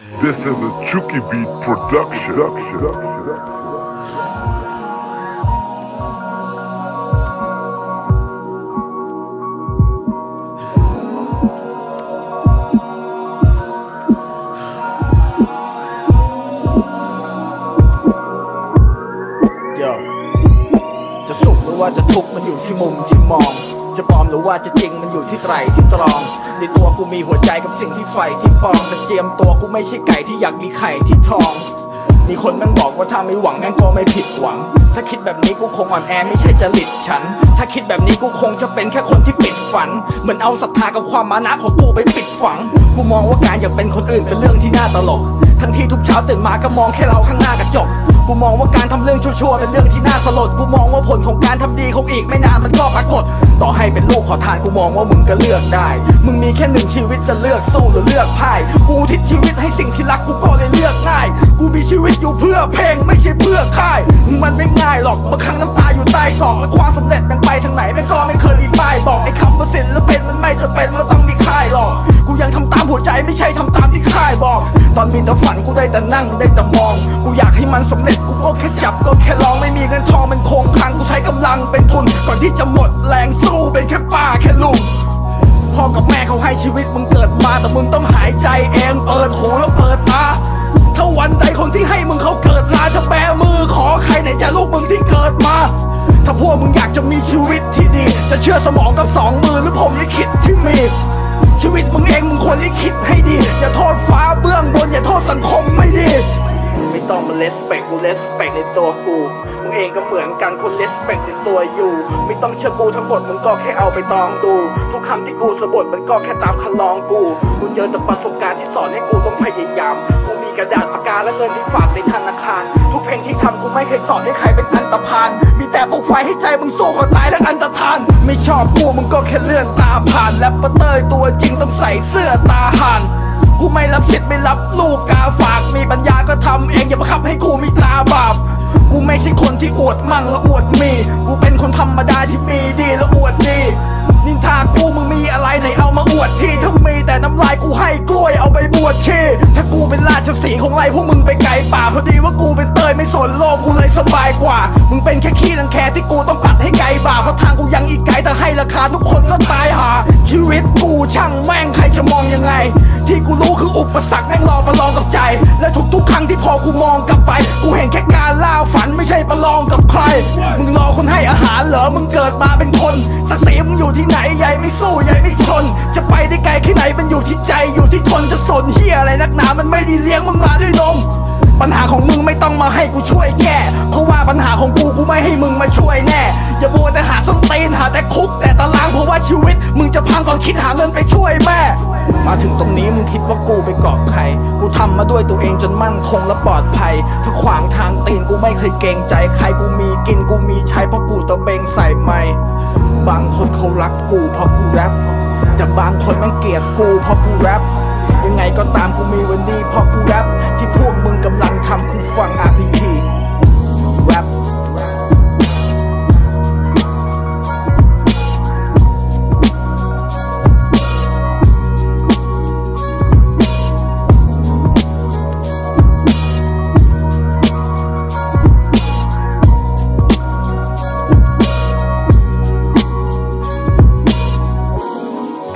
This is a Chucky Beat production. Yo จะสุขหรือว่าจะทุก จะปลอมหรือว่าจะจริงมันอยู่ที่ไตรที่ตรอง ในตัวกูมีหัวใจกับสิ่งที่ใฝ่ที่ปองแต่เจียมตัวกูไม่ใช่ไก่ที่อยากมีไข่ที่ทอง มีคนแม่งบอกว่าถ้าไม่หวังแม่งก็ไม่ผิดหวัง ถ้าคิดแบบนี้กูคงอ่อนแอไม่ใช่จริตฉัน ถ้าคิดแบบนี้กูคงจะเป็นแค่คนที่ปิดฝัน เหมือนเอาศรัทธากับความมานะของกูไปปิดฝัง กูมองว่าการอยากเป็นคนอื่นเป็นเรื่องที่น่าตลก ทั้งที่ทุกเช้าตื่นมาก็มองแค่เราข้างหน้ากระจก กูมองว่าการทำเรื่องชั่วๆเป็นเรื่องที่น่าสลด กูมองว่าผลของการทำดีคงอีกไม่นานมันก็ปรากฏ ต่อให้เป็นลูกขอทานกูมองว่ามึงก็เลือกได้ มึงมีแค่หนึ่งชีวิตจะเลือกสู้หรือเลือกพ่าย กูทิศชีวิตให้สิ่งที่รักกูก็เลยเลือกง่าย กูมีชีวิตอยู่เพื่อเพลงไม่ใช่เพื่อค่าย มันไม่ง่ายหรอกบางครั้งน้ำตาอยู่ใต้ศอกและความสำเร็จมันไปทางไหนมันก็ไม่เคยมีป้ายบอกไอ้คำว่าศิลปินมันไม่จะเป็นว่าต้องมีค่ายหรอกกูยังทำตามหัวใจไม่ใช่ทำตามที่ค่ายบอก ตอนมีแต่ฝันกูได้แต่นั่งได้แต่มอง มันสำเร็จกูก็แค่จับก็แค่ลองไม่มีเงินทองเป็นคงคลังกูใช้กำลังเป็นทุน ก่อนที่จะหมดแรงสู้เป็นแค่ป้าแค่ลุงพ่อกับแม่เขาให้ชีวิตมึงเกิดมาแต่มึงต้องหายใจเองเปิดหูแล้วเปิดตาถ้าวันใดคนที่ให้มึงเขาเกิดมาจะแบมือขอใครไหนจะลูกมึงที่เกิดมา ถ้าพวกมึงอยากจะมีชีวิตที่ดี จะเชื่อสมองกับสองมือหรือผมลิขิตที่มีชีวิตมึงเองมึงควรลิขิตให้ดี อย่าโทษฟ้าเบื้องบนอย่าโทษสังคมไม่ดี ไม่ต้องมาเลสเปกกูเลสเปกในตัวกูมึงเองก็เหมือนกันคนเลสเปกในตัวอยู่ ไม่ต้องเชื่อกูทั้งหมดมึงก็แค่เอาไปตรองดู ทุกคำที่กูสบถมันก็แค่ตามครรลองกูกูเจอแต่ประสบการณ์ที่สอนให้กูต้องพยายามกูมีกระดาษปากกาและเงินที่ฝากในธนาคาร ทุกเพลงที่ทำกูไม่เคยสอนให้ใครเป็นอันธพาลมีแต่ปลุกไฟให้ใจมึงสู้คนตายและอันตรธาน ไม่ชอบกูมึงก็แค่เลื่อนตาผ่านแรปเปอร์เตอร์ตัวจริงต้องใส่เสื้อตาห่าน กูไม่รับศิษย์ไม่รับลูกกาฝากมีปัญญาก็ทำเองอย่าบังคับให้กูมีตราบาปกูไม่ใช่คนที่อวดมั่งและอวดมี กูเป็นคนธรรมดาที่มีดีและอวดดี นินทากูมึงมีอะไรไหนเอามาอวดที่ถ้ามีแต่น้ำลายกูให้กล้วยเอาไปบวชชีถ้ากูเป็นราชสีของไรพวกมึงไปไกลป่าพอดีว่ากูเป็นเตยไม่สนโลกกูเลยสบายกว่า มึงเป็นแค่ขี้รังแคที่กูต้องปัดให้ไกลบ่าเพราะทางกูยังอีกไกลแต่ให้ราคาทุกคนก็ตายหา ชีวิตกูช่างแม่งใครจะมองยังไง ที่กูรู้คืออุปสรรคแม่งรอประลองกับใจ และทุกๆ ครั้งที่พอกูมองกลับไป กูเห็นแค่การล่าฝันไม่ใช่ประลองกับใคร มึงรอคนให้อาหารเหรอมึงเกิดมาเป็นคนศักดิ์ศรีมึงอยู่ที่ไหนใหญ่ไม่สู้ใหญ่ไม่ชน จะไปได้ไกลแค่ไหนมันอยู่ที่ใจอยู่ที่ทนจะสนเฮียอะไรนักหนามันไม่ได้เลี้ยงมึงมาด้วยนมปัญหาของมึงไม่ต้องมาให้กูช่วยแก้เพราะว่าปัญหาของกูกูไม่ให้มึงมาช่วยแน่ อย่าบัวแต่หาส้นตีนหาแต่คุกแต่ตาราง เพราะว่าชีวิต มึงจะพังก่อนคิดหาเงินไปช่วยแม่ มาถึงตรงนี้มึงคิดว่ากูไปเกาะใคร กูทำมาด้วยตัวเองจนมั่นคงและปลอดภัยถ้าขวางทางตีนกูไม่เคยเกรงใจใครกูมีกินกูมีใช้เพราะกูตะเบงใส่ไม่บางคนเขารักกูเพราะกูแรปแต่บางคนแม่งเกลียดกูเพราะกูแรปยังไงก็ตามกูมีวันนี้เพราะกูแรปที่พว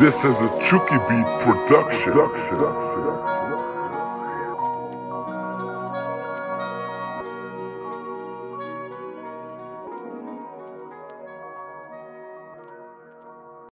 This is a Chucky Beat production.